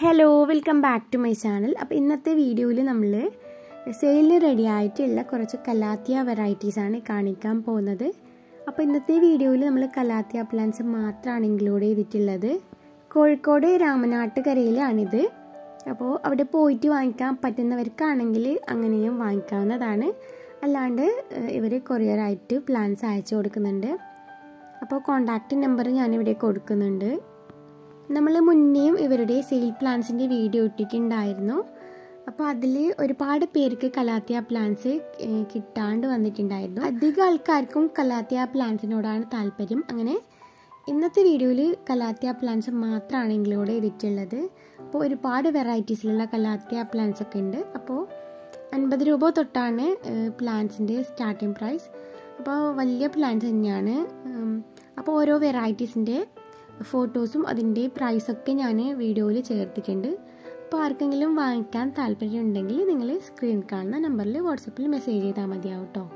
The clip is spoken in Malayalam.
Hello welcome back to my channel അപ്പോൾ ഇന്നത്തെ വീഡിയോയിൽ നമ്മൾ സെയിലിന് റെഡി ആയിട്ടുള്ള കുറച്ച് കലാത്തിയ വെറൈറ്റീസാണ് കാണിക്കാൻ പോകുന്നത്. അപ്പോൾ ഇന്നത്തെ വീഡിയോയിൽ നമ്മൾ കലാത്തിയ പ്ലാന്റ്സ് മാത്രമാണ് ഇൻക്ലൂഡ് ചെയ്തിട്ടുള്ളത്. കോഴിക്കോട് രാമനാട്ടുകരയിലാണിത്. അപ്പോൾ അവിടെ പോയിട്ട് വാങ്ങിക്കാൻ പറ്റുന്നവർക്കാണെങ്കിൽ അങ്ങനെയും വാങ്ങിക്കാവുന്നതാണ്. അല്ലാണ്ട് ഇവർ കൊറിയറായിട്ട് പ്ലാൻസ് അയച്ചു കൊടുക്കുന്നുണ്ട്. അപ്പോൾ കോണ്ടാക്റ്റ് നമ്പർ ഞാനിവിടെ കൊടുക്കുന്നുണ്ട്. നമ്മൾ മുന്നേയും ഇവരുടെ സെയിൽ പ്ലാൻസിന്റെ വീഡിയോ ഇട്ടിട്ടുണ്ടായിരുന്നു. അപ്പോൾ അതിൽ ഒരുപാട് പേർക്ക് കലാത്തിയ പ്ലാൻസ് കിട്ടാണ്ട് വന്നിട്ടുണ്ടായിരുന്നു. അധികം ആൾക്കാർക്കും കലാത്തിയ പ്ലാൻസിനോടാണ് താല്പര്യം. അങ്ങനെ ഇന്നത്തെ വീഡിയോയിൽ കലാത്തിയ പ്ലാൻസ് മാത്രമാണ് ഇൻക്ലൂഡ് ചെയ്തിട്ടുള്ളത്. അപ്പോൾ ഒരുപാട് വെറൈറ്റീസിലുള്ള കലാത്തിയ പ്ലാൻസ് ഒക്കെ ഉണ്ട്. അപ്പോൾ അൻപത് രൂപ തൊട്ടാണ് പ്ലാൻസിന്റെ സ്റ്റാർട്ടിംഗ് പ്രൈസ് അപ്പോൾ വലിയ പ്ലാൻസ് തന്നെയാണ്. അപ്പോൾ ഓരോ വെറൈറ്റീസിന്റെ ഫോട്ടോസും അതിന്റെ പ്രൈസൊക്കെ ഞാൻ വീഡിയോയിൽ ചേർത്തിട്ടുണ്ട്. അപ്പോൾ ആർക്കെങ്കിലും വാങ്ങിക്കാൻ താല്പര്യമുണ്ടെങ്കിൽ നിങ്ങൾ സ്ക്രീൻ കാണുന്ന നമ്പറിൽ വാട്സപ്പിൽ മെസ്സേജ് ചെയ്താൽ മതിയാവും കേട്ടോ